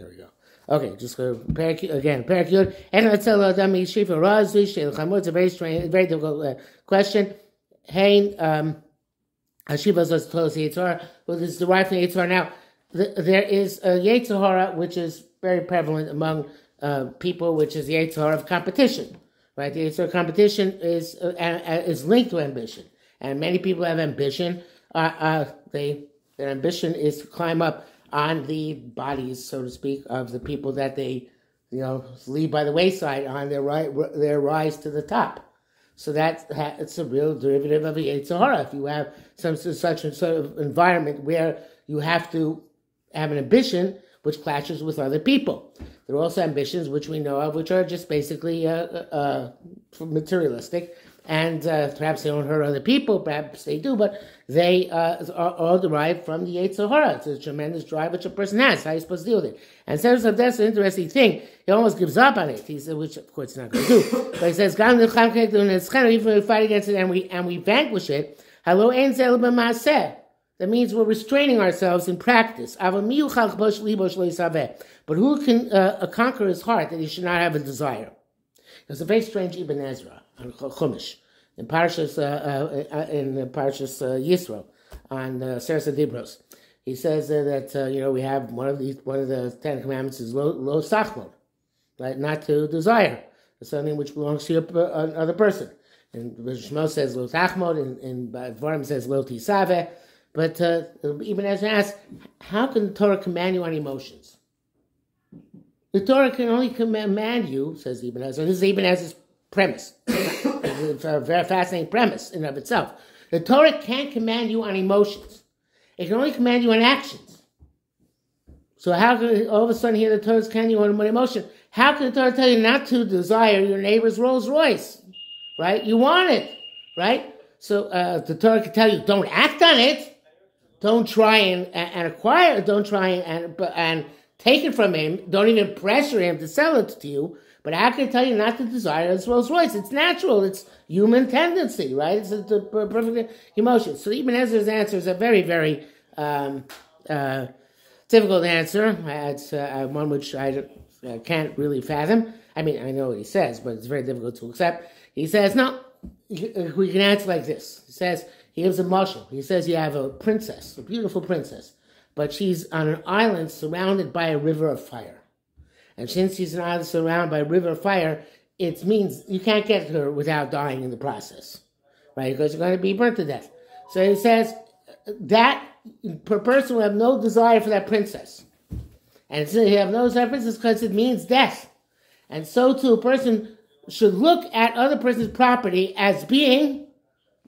There we go. Okay, just go parak, again. Yud. And let's tell Adam Yishifa Razu Shel Chamor. It's a very strange, very difficult uh, question. Hein um, Hashiva says close Yitzhar. Well, this is derived from Yitzhar. Now, the, there is a Yitzhara which is very prevalent among uh, people, which is the Yitzhar of competition. Right, the Yitzhar competition is uh, uh, is linked to ambition, and many people have ambition. Uh, uh, they their ambition is to climb up on the bodies, so to speak, of the people that they, you know, leave by the wayside on their right, their rise to the top. So that it's a real derivative of the Yitzhara. If you have some such sort of environment where you have to have an ambition which clashes with other people. There are also ambitions which we know of, which are just basically uh, uh, uh materialistic, and uh, perhaps they don't hurt other people, perhaps they do, but they uh, are all derived from the Yitzhahara. It's a tremendous drive which a person has. How are you supposed to deal with it? And says so that's an interesting thing. He almost gives up on it. He said, which of course he's not going to do. but he says, even if we fight against it and we and we vanquish it, hello that means we're restraining ourselves in practice. But who can uh, conquer his heart that he should not have a desire? There's a very strange Ibn Ezra on Chumash in Parshas uh, uh, uh, in Parshas uh, Yisro on uh, Sersa Dibros. He says that uh, you know we have one of these one of the Ten Commandments is lo, lo sachmod, right? Not to desire something which belongs to another person. And Shemos says lo sachmod, and, and Dvarim says lo tisave. But uh, Ibn Ezra asks, how can the Torah command you on emotions? The Torah can only command you, says Ibn Ezra. This is Ibn Ezra's premise. A very fascinating premise in of itself. The Torah can't command you on emotions. It can only command you on actions. So how can all of a sudden here the Torah is commanding you on emotion? How can the Torah tell you not to desire your neighbor's Rolls Royce? Right? You want it, right? So uh, the Torah can tell you don't act on it, don't try and, and acquire, don't try and, and take it from him, don't even pressure him to sell it to you. But I can tell you not to desire this Rolls Royce? It's natural. It's human tendency, right? It's a, a perfect emotion. So Ibn Ezra's answer is a very, very um, uh, difficult answer. It's uh, one which I uh, can't really fathom. I mean, I know what he says, but it's very difficult to accept. He says, no, we can answer like this. He says, he gives a mashal. He says you have a princess, a beautiful princess, but she's on an island surrounded by a river of fire. And since she's an island surrounded by a river of fire, it means you can't get her without dying in the process, right? Because you're going to be burnt to death. So he says that per person will have no desire for that princess. And so you have no desire for princess because it means death. And so too, a person should look at other person's property as being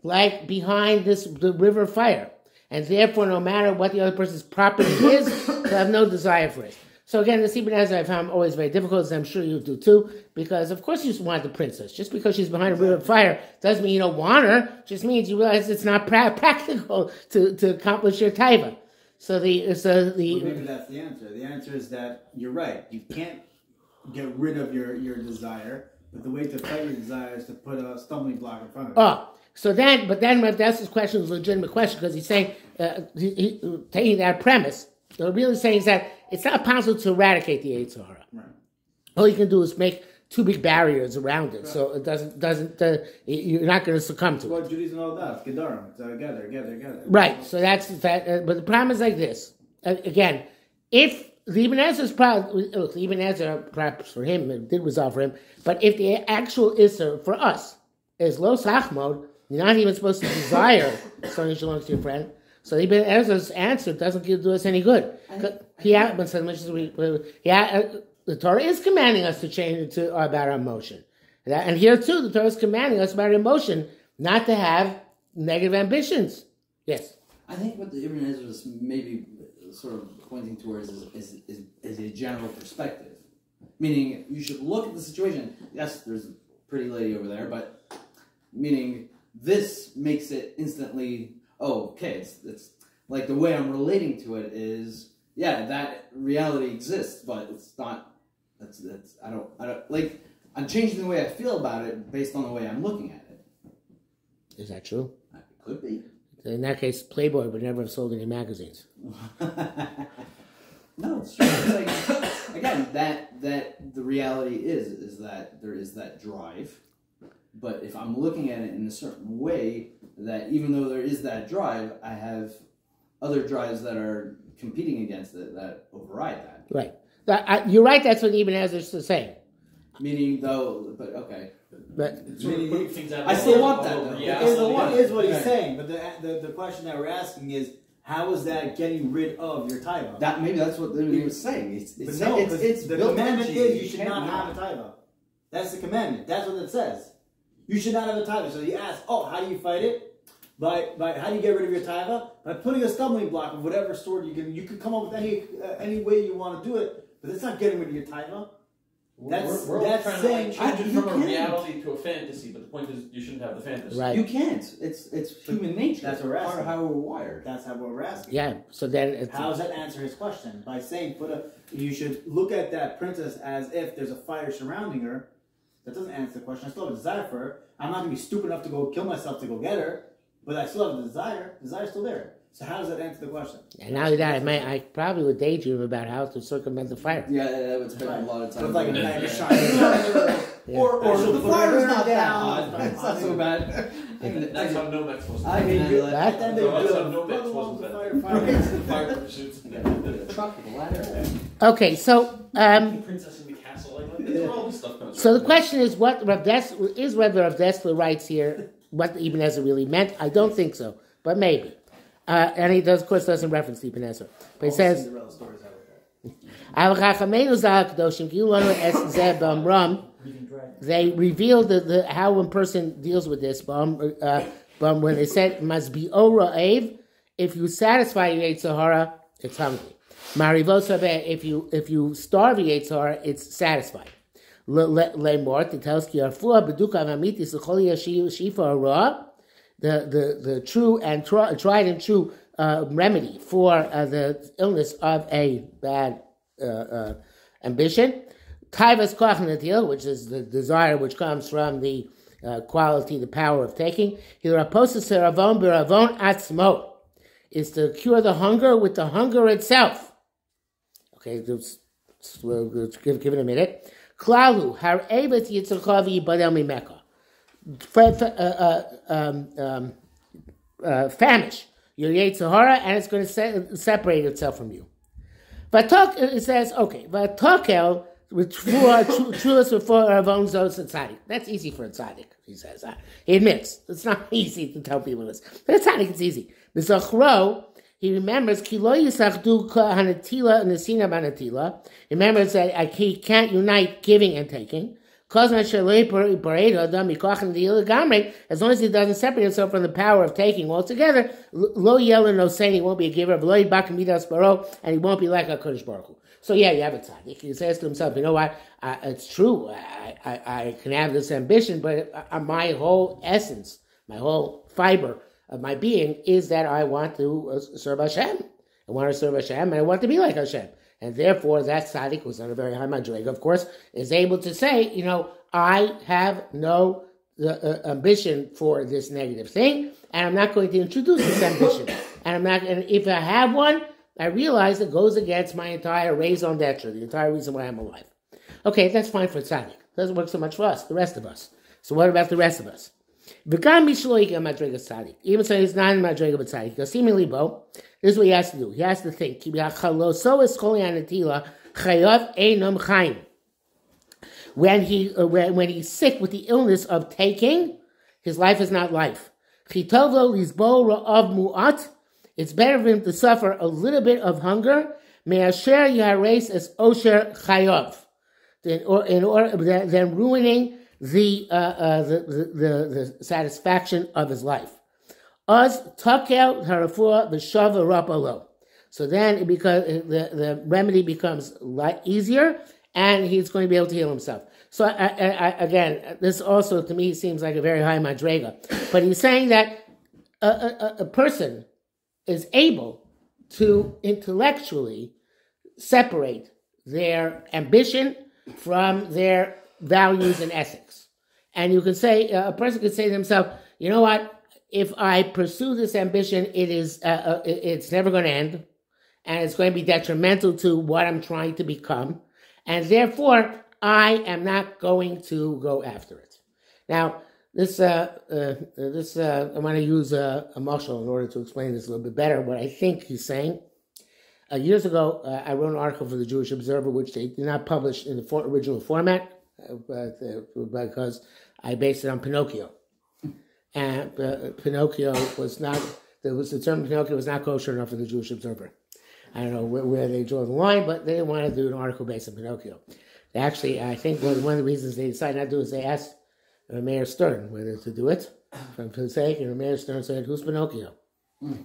like behind this the river fire. And therefore, no matter what the other person's property is, they have no desire for it. So again, the Ibn Ezra I found always very difficult, as I'm sure you do too, because of course you just want the princess. Just because she's behind a river of fire doesn't mean you don't want her. Just means you realize it's not pra- practical to, to accomplish your taiva. So the so the well, maybe that's the answer. The answer is that you're right. You can't get rid of your your desire, but the way to fight your desire is to put a stumbling block in front of it. Oh, so then, but then Rav Dess's question is a legitimate question because he's saying, uh, he, he, taking that premise, what he's really saying is that it's not possible to eradicate the Yitzhara. Right. All you can do is make two big barriers around it, right. so it doesn't doesn't uh, you're not going to succumb to well, it. Judaism all that Gedarim, it's together, together, together. Right. So that's that. Uh, but the problem is like this. Uh, again, if the Ibn Ezra's problem, look, the Ibn Ezra perhaps for him it did resolve for him, but if the actual Isser for us is low sachmod, you're not even supposed to desire something that belongs to your friend. So Ibn Ezra's answer doesn't do us any good. He, yeah, uh, the Torah is commanding us to change to about our emotion. And here too, the Torah is commanding us about our emotion not to have negative ambitions. Yes. I think what the Ibn Ezra is maybe sort of pointing towards is, is, is, is a general perspective. Meaning, you should look at the situation. Yes, there's a pretty lady over there, but meaning this makes it instantly, oh, okay, it's, it's like the way I'm relating to it is, yeah, that reality exists, but it's not, that's, that's, I don't, I don't, like, I'm changing the way I feel about it based on the way I'm looking at it. Is that true? It could be. In that case, Playboy would never have sold any magazines. no, it's true. It's like, again, that that the reality is is that there is that drive, but if I'm looking at it in a certain way, that even though there is that drive, I have other drives that are competing against it that override that. Right. That, I, you're right. That's what Ibn Ezra is saying. Meaning, though, but okay, But Sort of putting things out I still want that, whole though. reality. Is, the one, is what he's Okay. saying, but the, the the question that we're asking is how is that getting rid of your taiva? that maybe that's what he was saying. It's but no, it's, 'cause it's the commandment into you. is you should can't not have a taiva. That's the commandment. That's what it says. You should not have a taiva. So you ask, oh, how do you fight it? By, by how do you get rid of your taiva? By putting a stumbling block of whatever sword you can. You can come up with any uh, any way you want to do it, but that's not getting rid of your taiva. That's- we're, we're that's trying saying- to like, change I- it from a can't. reality to a fantasy, but the point is you shouldn't have the fantasy. right. You can't. It's it's human nature. That's what we're part of how we're wired. That's how we're asking. yeah. So then it's How does that answer his question? By saying put a you should look at that princess as if there's a fire surrounding her. That doesn't answer the question. I still have a desire for her. I'm not gonna be stupid enough to go kill myself to go get her, but I still have a desire. Desire's still there. So how does that answer the question? and now that I may, I probably would daydream about how to circumvent the fire. Yeah, that would spend a lot of time. With like a doing knife that. shine. Yeah. Or or So the put fire's her not that down. hot. It's not so bad. That's how Nomex was. I I mean, can you, handle it. at the end No, they that's do how it. Nomex Put along wasn't the fire, bad. fire. Fire pursuits. Truck with a ladder. Okay. So um, so the question is, what Rav Des- is whether Rav Dessler writes here what Ibn Ezra really meant? I don't think so, but maybe. Uh, and he does, of course, doesn't reference Ibn Ezra, but he says. Cinderella stories out with that. "Al chachamenu zal kadoshim ki lanu es zeh b'amram." They revealed the, the how one person deals with this. but, uh, when they said must be ora ave, if you satisfy your Sahara, it's hungry. Marivos habe, if you if you starve your Yetzer it's satisfied. Le le- le mort it tells ki arfua beduka vamitis l'chol yashiv shifa ra. The, the, the true and tri- tried and true uh, remedy for uh, the illness of a bad uh, uh, ambition. Taivas koch which is the desire which comes from the uh, quality, the power of taking. Hiraposa seravon biravon atzmo is to cure the hunger with the hunger itself. Okay, let's, let's give, give it a minute. Klalu har evet yitzchavi badel mimeka. Uh, uh, um, um, uh, famish your Yetzer and it's going to se- separate itself from you. Vatok, it says, okay, But Vatokel, with truest before Ravon Zos and Tzaddik. That's easy for a Tzaddik, he says. Uh, He admits, it's not easy to tell people this. But a Tzaddik, it's easy. The Zachro, he remembers, Kilo Hanatila Nasina Manatila. He remembers that he can't unite giving and taking. As long as he doesn't separate himself from the power of taking altogether, lo yelling no saying he won't be a giver lo bakamidas baro, and he won't be like a Kadosh Baruch. So yeah, you have a tzaddik. He says to himself, you know what? I, it's true. I, I, I can have this ambition, but uh, my whole essence, my whole fiber of my being is that I want to uh, serve Hashem. I want to serve Hashem, and I want to be like Hashem. And therefore, that tzaddik, who's on a very high madriga, of course, is able to say, you know, I have no uh, uh, ambition for this negative thing, and I'm not going to introduce this ambition. And I'm not, and if I have one, I realize it goes against my entire raison d'etre, the entire reason why I'm alive. Okay, that's fine for tzaddik. Doesn't work so much for us, the rest of us. So what about the rest of us? V'gam mishloik madriga tzaddik. Even so, he's not in tzaddik. Because seemingly, bo, this is what he has to do. He has to think. Ki b'achaloso es choli anatila chayav einam chaim. When he uh, when, when he's sick with the illness of taking, his life is not life. Chitovo lisbo ra'av mu'at. It's better for him to suffer a little bit of hunger. Me'asher yahares es osher chayav. Than, or, in order, than ruining the, uh, uh, the, the, the, satisfaction of his life. Us takel harafua v'shava. So then it the, the remedy becomes easier and he's going to be able to heal himself. So I, I, I, again, this also to me seems like a very high madrega. But he's saying that a, a, a person is able to intellectually separate their ambition from their values and ethics. And you can say, uh, a person could say to himself, you know what? If I pursue this ambition, it is, uh, uh, it's never going to end. And it's going to be detrimental to what I'm trying to become. and therefore I am not going to go after it. Now, this uh, uh, this uh, I want to use a, a in order to explain this a little bit better. What I think he's saying. Years ago, I wrote an article for the Jewish Observer, which they did not publish in the for- original format, because I based it on Pinocchio, and uh, Pinocchio was not. There was the term Pinocchio was not kosher enough for the Jewish Observer. I don't know where, where they draw the line, but they didn't want to do an article based on Pinocchio. Actually, I think one, one of the reasons they decided not to do it is they asked uh, Meir Stern whether to do it from sake, and Meir Stern said, "Who's Pinocchio?"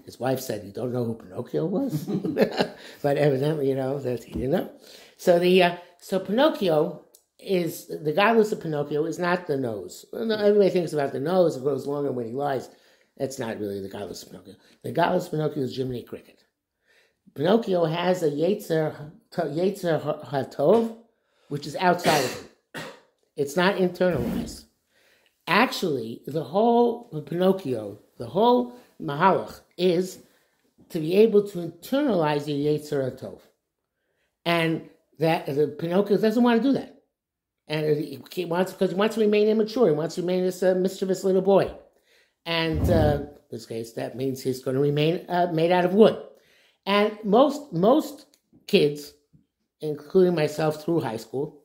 His wife said, "You don't know who Pinocchio was," but evidently, you know that he didn't know. So the uh, so Pinocchio is the godless of Pinocchio is not the nose. Everybody thinks about the nose; it grows longer when he lies. That's not really the godless of Pinocchio. The godless Pinocchio is Jiminy Cricket. Pinocchio has a Yetzer Yetzer Hatov, which is outside of him. It's not internalized. Actually, the whole Pinocchio, the whole Mahalach, is to be able to internalize the Yetzer Hatov, and that the Pinocchio doesn't want to do that, and he wants because he wants to remain immature. He wants to remain this uh, mischievous little boy, and uh, in this case, that means he's going to remain uh, made out of wood. And most most kids, including myself through high school,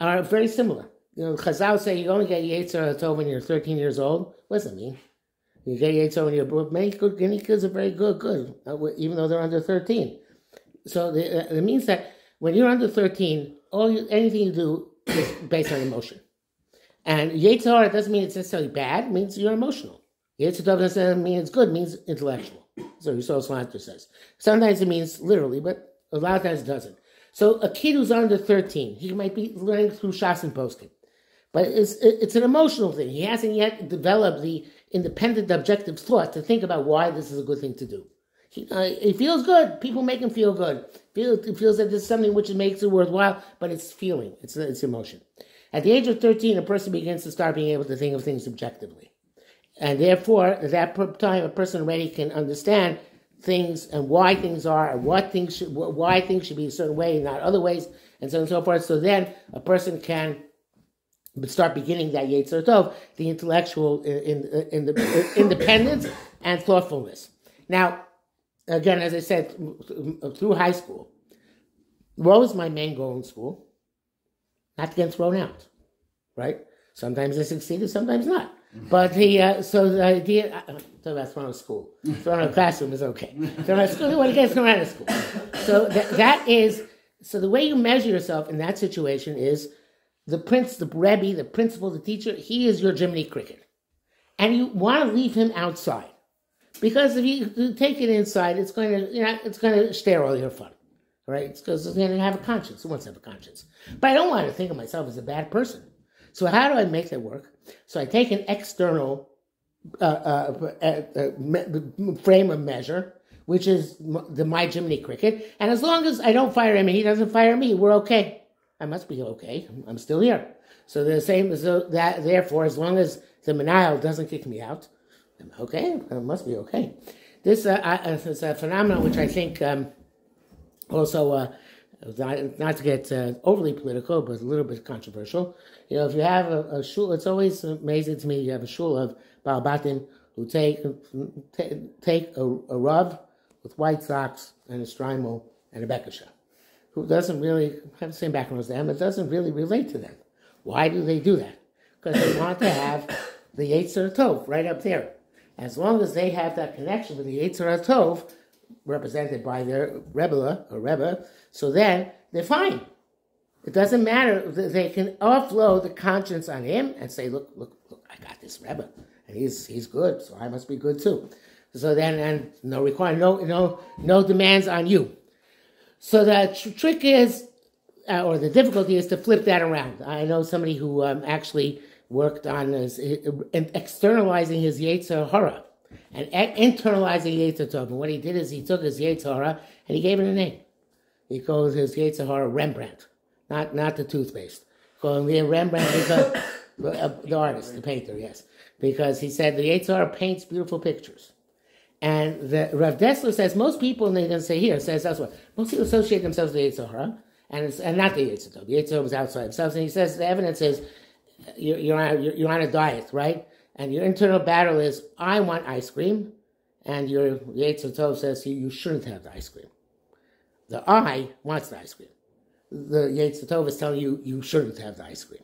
are very similar. You know, Chazal say you only get Yetzer Hatov when you're 13 years old. What does that mean? You get Yetzer when you're many good guinea kids are very good, good, uh, even though they're under 13. So the, uh, it means that when you're under 13, all you, anything you do is based on emotion. And Yetzer it doesn't mean it's necessarily bad; it means you're emotional. Yetzer Tov doesn't mean it's good; it means intellectual. So Yisrael Salanter says. Sometimes it means literally, but a lot of times it doesn't. So a kid who's under 13, he might be learning through Shas and Poskim. But it's, it's an emotional thing. He hasn't yet developed the independent, objective thought to think about why this is a good thing to do. He, uh, he feels good. People make him feel good. Feel, he feels that this is something which makes it worthwhile, but it's feeling. It's, it's emotion. At the age of 13, a person begins to start being able to think of things objectively. And therefore, at that time, a person already can understand things and why things are and what things should, why things should be a certain way and not other ways, and so on and so forth. So then a person can start beginning that Yetzer Tov, the intellectual in, in, in the independence and thoughtfulness. Now, again, as I said, through high school, what was my main goal in school? Not to get thrown out, right? Sometimes I succeeded, sometimes not. But the uh, so the idea uh, so that's thrown out of school. Thrown out of classroom is okay. Thrown out of school, you want to get thrown out of school. So that, that is so the way you measure yourself in that situation is the prince, the rebbe, the principal, the teacher. He is your Jiminy Cricket, and you want to leave him outside because if you take it inside, it's going to you know it's going to stare all your fun, right? It's because it's going to have a conscience. Who wants to have a conscience? But I don't want to think of myself as a bad person. So how do I make that work? So I take an external uh, uh, uh, frame of measure, which is the my Jiminy cricket, and as long as I don't fire him and he doesn't fire me, we're okay. I must be okay. I'm still here. So the same as that. Therefore, as long as the Menahel doesn't kick me out, okay. it must be okay. This uh, is a phenomenon which I think um, also uh, not, to get uh, overly political, but a little bit controversial. You know, if you have a, a shul, it's always amazing to me. You have a shul of Balabatim who take take a, a rav with white socks and a shtreimel and a bekishe, who doesn't really have the same background as them. It doesn't really relate to them. Why do they do that? Because they want to have the Yetzer Tov right up there. As long as they have that connection with the Yetzer Tov, represented by their Rebbe or Rebbe, so then they're fine. It doesn't matter. They can offload the conscience on him and say, look, look, look, I got this Rebbe. And he's, he's good, so I must be good too. So then, and no require, no, no, no demands on you. So the tr- trick is, uh, or the difficulty is to flip that around. I know somebody who um, actually worked on his, externalizing his Yetzer Hara and internalizing Yetzer Tov. And what he did is he took his Yetzer Hara and he gave it a name. He called his Yetzer Hara Rembrandt, not not the toothpaste. Calling him Rembrandt because uh, the artist, the painter, yes, because he said the Yetzer Hara paints beautiful pictures. And the Rav Dessler says most people, and they don't say here, says that's what most people associate themselves with Yetzer Hara, and it's and not the Yitzhak The Yitzhak is outside himself, and he says the evidence is you're you're on, you're, you're on a diet, right? And your internal battle is I want ice cream, and your Yitzhak says you, shouldn't have the ice cream. The I wants the ice cream. The Yitzhak is telling you you shouldn't have the ice cream.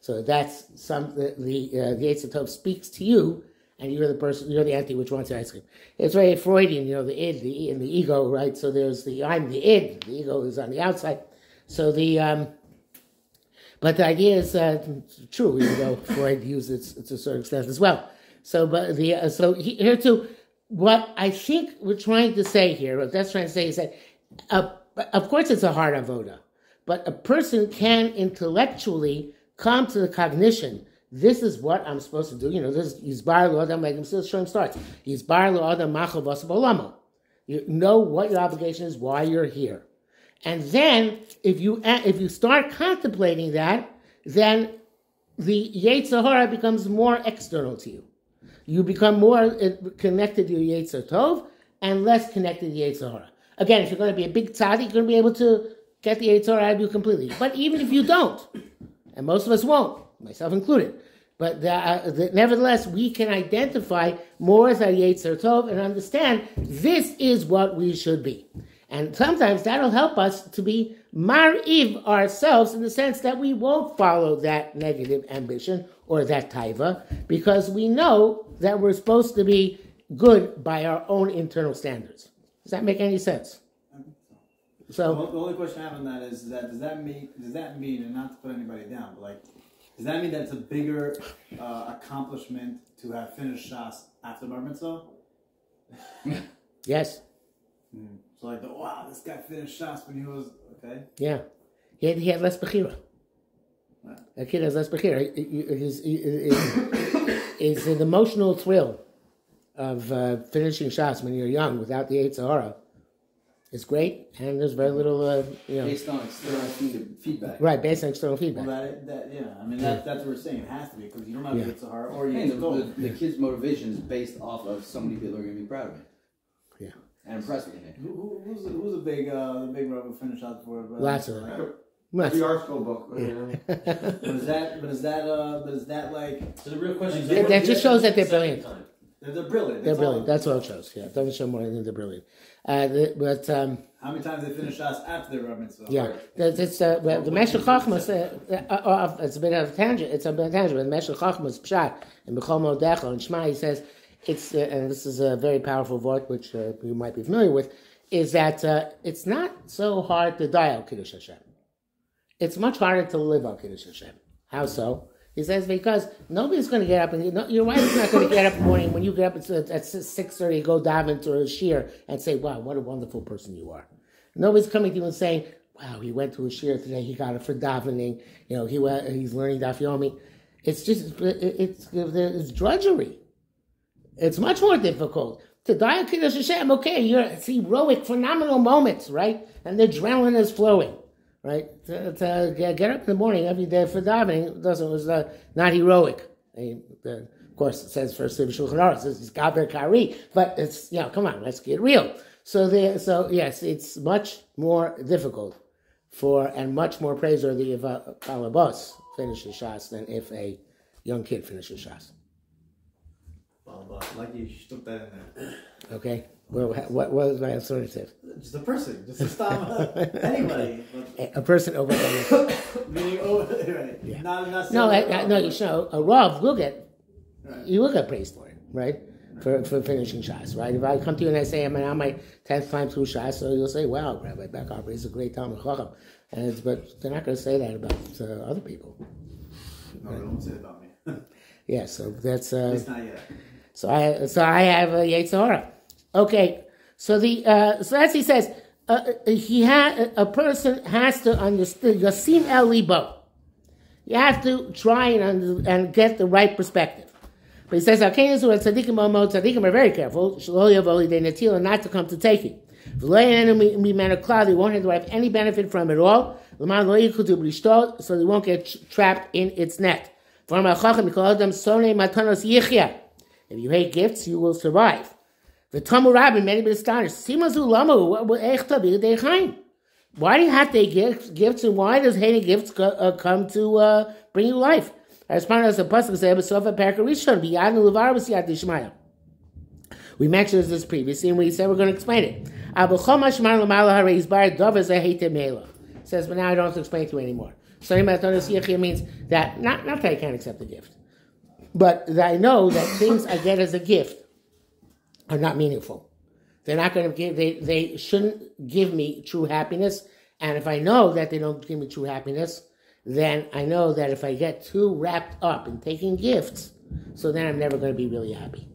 So that's some the the, uh, the Yitzhak speaks to you and you're the person, you're the entity which wants the ice cream. It's very Freudian, you know, the id, the and the ego, right? So there's the I'm the id, the ego is on the outside. So the, um, but the idea is uh, true, even though Freud used it to a certain extent as well. So, but the uh, so he, here too, what I think we're trying to say here, what that's trying to say is that, uh, of course, it's a hard avoda, but a person can intellectually come to the cognition this is what I'm supposed to do. You know, this is Yizbar Lo make him still showing starts. Yizbar Lo Adam Machal Vasabolamo. You know what your obligation is, why you're here. And then, if you if you start contemplating that, then the Yetzer Hara becomes more external to you. You become more uh, connected to your Yetzer Tov and less connected to Yetzer Hara. Again, if you're going to be a big tzaddik, you're going to be able to get the Yetzer Hara out of you completely. But even if you don't, and most of us won't, myself included. But the, uh, the, nevertheless, we can identify more as our Yetzer Tov and understand this is what we should be. And sometimes that'll help us to be mar'iv ourselves in the sense that we won't follow that negative ambition or that taiva because we know that we're supposed to be good by our own internal standards. Does that make any sense? So the only question I have on that is that does that mean does that mean and not to put anybody down, but like does that mean that it's a bigger uh, accomplishment to have finished Shas after Bar Mitzvah? yes. Mm. So like, the, wow, this guy finished Shas when he was okay. Yeah, he had, he had less bechira. A kid has less bechira. It's an emotional thrill of uh, finishing Shas when you're young without the Eight Sahara is great, and there's very little, uh, you know. Based on external feedback. Right, based on external feedback. Well, that, that yeah, I mean that, that's what we're saying. It has to be because you don't have yeah. to get Sahara or you hey, the, the, the, kid's motivation is based off of so many people are going to be proud of him. Yeah. And impressed with him. Who, who's the, who's a big uh, the big rubber finish out for? Uh, Lots of them. Like, the art school book. Yeah. but is that? But is that? Uh, but is that like? So the real question is that, that just shows that they're brilliant. They're, they're brilliant. They're brilliant. That's what it shows. Yeah, it doesn't show more than they're brilliant. Uh, the, but um, how many times they finish us after their bar mitzvah? Yeah, it's uh, the Meshech Chachmas. Uh, uh, uh, it's a bit of a tangent. It's a bit of a tangent. But the Meshech Chachmas Pshat in Bechol Modecha and Shema, he says it's uh, and this is a very powerful word which uh, you might be familiar with. Is that uh, it's not so hard to die al Kiddush Hashem. It's much harder to live al Kiddush Hashem. How so? He says because nobody's going to get up and your wife is not going to get up in the morning when you get up at, at six thirty, go daven to a shiur and say, "Wow, what a wonderful person you are." Nobody's coming to you and saying, "Wow, he went to a shiur today. He got it for davening. You know, he went, he's learning daf yomi." It's just it's, it's drudgery. It's much more difficult to die of Kiddush Hashem. Okay, you're it's heroic, phenomenal moments, right? And the adrenaline is flowing right? To, to, get up in the morning every day for davening doesn't was uh, not heroic. I mean, of course, it says first in Shulchan Aruch, says Gaber Kari, but it's you know, come on, let's get real. So the, so yes, it's much more difficult for and much more praiseworthy if a kalabos finishes shas than if a young kid finishes shas. Like you took that in there. Okay. Well, what, what was my alternative? Just a person, just a stop anybody. A, person over Meaning over, right? Yeah. Not, not no, I, I, no, you know, a Rav will get, right. you will get praised for it, right? For, for finishing Shas, right? If I come to you and I say I'm on my tenth time through Shas, so you'll say, "Wow, Rabbi Bechhofer is a great Talmud Chacham," and but they're not going to say that about uh, other people. No, right? they won't say it about me. yeah, so that's. Uh, At least not yet. So I, so I have a Yetzer Hara. Okay, so the uh, so as he says, uh, he had a person has to understand Yasim El Libo. You have to try and and get the right perspective. But he says, "Akayin so tzaddikim omo tzaddikim are very careful. Shlo yavoli de netila not to come to taking. V'lo enemy man of cloud. They won't have any benefit from it all. So they won't get trapped in its net. For my chacham, them sonei matanos yichya. If you hate gifts, you will survive. The Talmud Rabbi, many been astonished. Simazu echta b'yadei chaim. Why do you have to give gifts, and why does hating gifts co- uh, come to uh, bring you life? As part of the pasuk says, "Sofa perka rishon biyadnu levar b'siyat dishmaya." We mentioned this previously, and we said we're going to explain it. Ahete Mela says, but now I don't have to explain it to you anymore. So means that not not that I can't accept the gift, but I know that things I get as a gift are not meaningful. They're not going to give. They they shouldn't give me true happiness. And if I know that they don't give me true happiness, then I know that if I get too wrapped up in taking gifts, so then I'm never going to be really happy.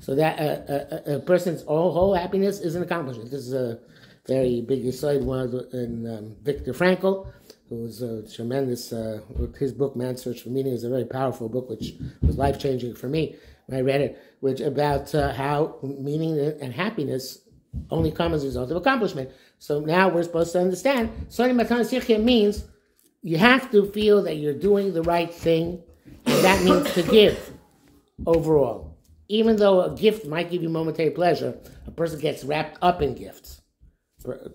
So that a, a, person's whole, whole happiness is an accomplishment. This is a very big aside one in um, Frankl, who was a tremendous. Uh, his book *Man's Search for Meaning* is a very powerful book, which was life changing for me when I read it. Which about uh, how meaning and happiness only come as a result of accomplishment. So now we're supposed to understand. Soni Matan means you have to feel that you're doing the right thing, and that means to give overall even though a gift might give you momentary pleasure, a person gets wrapped up in gifts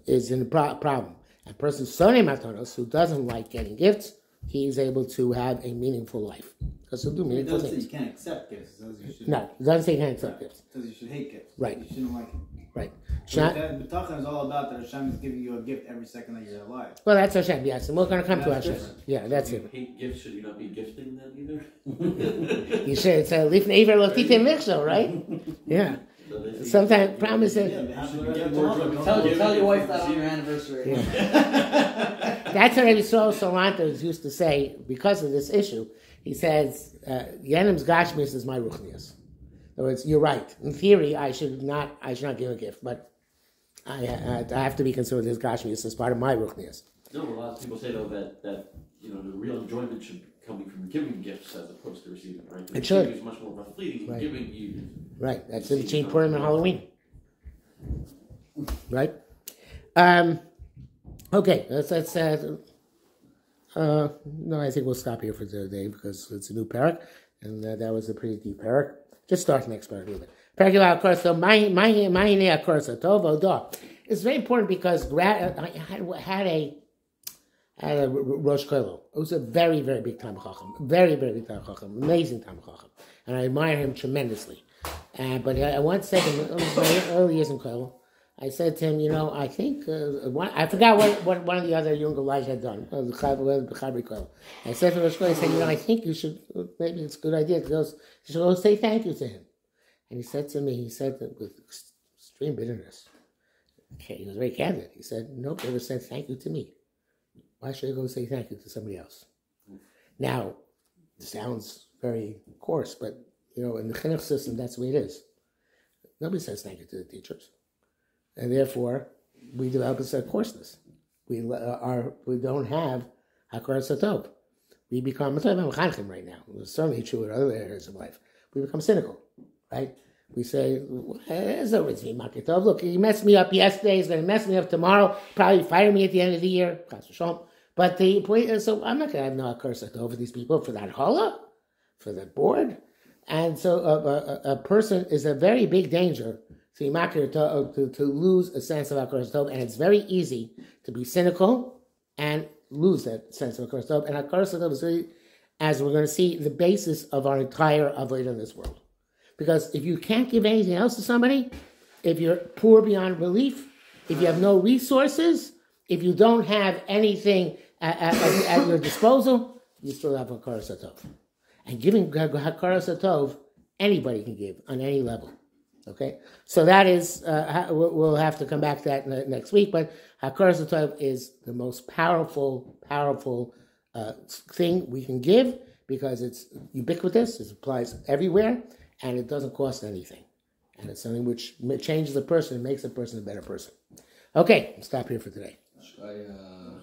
is in a problem. A person Sone Matanos who doesn't like getting gifts, he is able to have a meaningful life because he'll do meaningful it doesn't things. Say you can't accept gifts. It you should, no, it doesn't say you can't accept gifts. It says you should hate gifts. Right. You shouldn't like it. Right. But B'tachan is all about that Hashem is giving you a gift every second that you're alive. Well, that's Hashem, yes, and we're going to come That's to Hashem. different. Yeah, that's it. hate gifts, should you not be gifting them either? You should. It's a leaf neighbor lotite right? Yeah. So they think- Sometimes promise it. they have to You get get to more love drunk. it. Tell, tell your wife that on your anniversary. That's what Rabbi Yisrael Salanter used to say because of this issue. He says, uh, Yenim's Gashmis is my Ruchnias. In other words, you're right. In theory, I should not I should not give a gift, but I, I, I have to be considered as Gashmis as part of my Ruchnias. No, a lot of people say though that that you know the real enjoyment should be coming from giving gifts as opposed to receiving. Right? It should. Receiving is much more fleeting. Right. Giving you. Right. That's in between Purim and Halloween. Right? Um, okay, let's, let's uh, uh, no, I think we'll stop here for today because it's a new parak, and uh, that was a pretty deep parak. Just start the next parak bit. Parak so my my my of course, tov odah. It's very important because I had, had a a Rosh Kollel. It was a very, very big time chacham. Very, very big time chacham. Amazing time chacham. And I admire him tremendously. Uh, but I, once said to him, early years in Kollel, I said to him, you know, I think, uh, one, I forgot what, what one of the other younger guys had done, uh, the Chab- the Chabri Kollel. I said to Rosh Kollel, I said, you know, I think you should, maybe it's a good idea to go, you should go say thank you to him. And he said to me, he said with extreme bitterness, okay, he was very candid. He said, nobody ever said thank you to me. Why should I go say thank you to somebody else? Now, it sounds very coarse, but you know, in the chinuch system, that's the way it is. Nobody says thank you to the teachers, and therefore, we develop a set of coarseness. We uh, are we don't have hakaras hatov. We become I'm talking about right now. It's certainly true in other areas of life. We become cynical, right? We say, "There's no reason to. Look, he messed me up yesterday. He's going to mess me up tomorrow. Probably fire me at the end of the year." But the point is, so I'm not going to have no curse over these people for that holla, for the board. And so a, a, a person is a very big danger to makir, uh, to, to, lose a sense of Tov. And it's very easy to be cynical and lose that sense of Tov. And Tov is really, as we're going to see, the basis of our entire avoda in this world. Because if you can't give anything else to somebody, if you're poor beyond belief, if you have no resources, if you don't have anything at, at, at your disposal, you still have Hakaras Hatov. And giving Hakaras Hatov, anybody can give on any level. Okay? So that is, uh, we'll have to come back to that next week, but Hakaras Hatov is the most powerful, powerful uh, thing we can give because it's ubiquitous, it applies everywhere, and it doesn't cost anything. And it's something which changes a person and makes a person a better person. Okay, stop here for today. I, uh...